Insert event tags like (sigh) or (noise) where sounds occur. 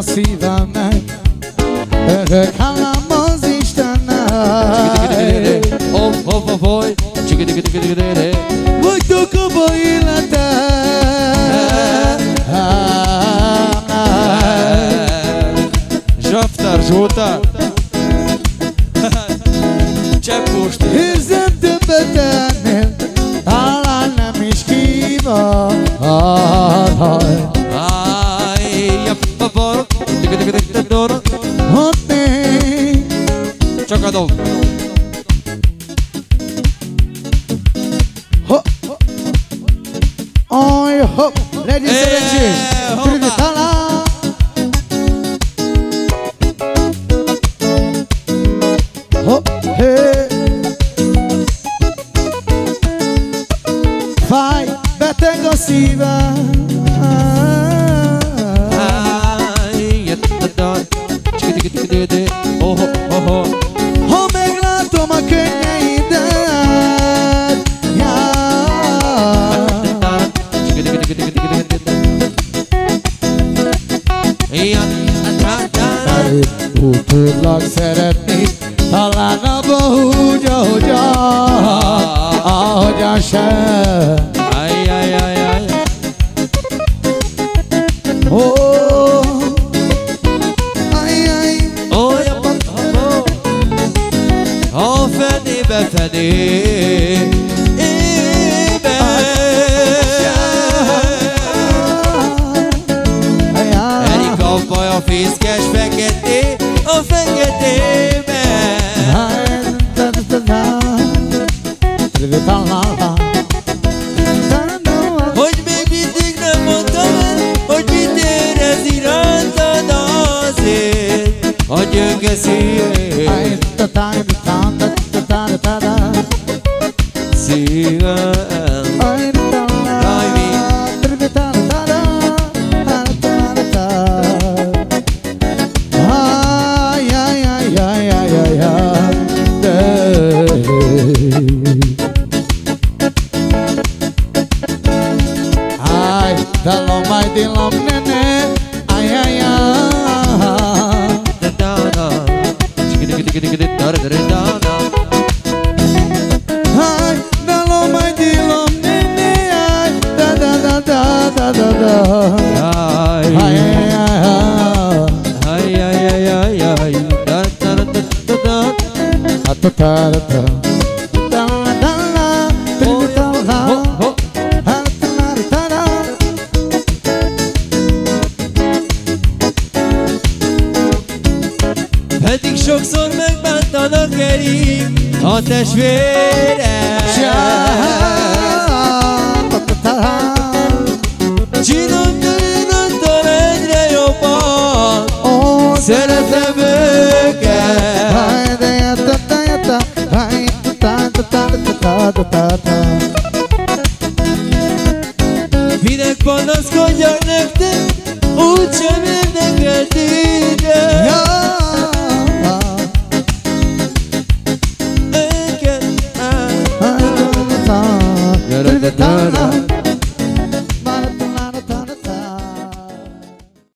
massivamente Reclamamos instanai Oh, oh, oh, foi Muito cubo e Joftar, Jota. (laughs) Tchau, gosto poro, tic tic tic tic doro, hote. Ho, ho, ho, ladies and gentlemen. Tudlak szeretni, talán abba úgy, ahogyan, ahogyan sem. Aj, aj, aj, aj. Oh, aj, aj. Oh, japant, oh, oh. Ha fenébe fenébe كثير Dalom mai dilom ne Margredana Hai, dalo mai dilo nene ai Da da da da da da da. Hai, hai, hai, hai Hai, hai, hai, hai, hai Da da da da da Da. Da da da Eddig sokszor megbántanak Geri A testvére Csinom tűnöntől egyre jobban oh, Szeretem őket. Minek panaszkodjak nektek Úgysem érdekel da da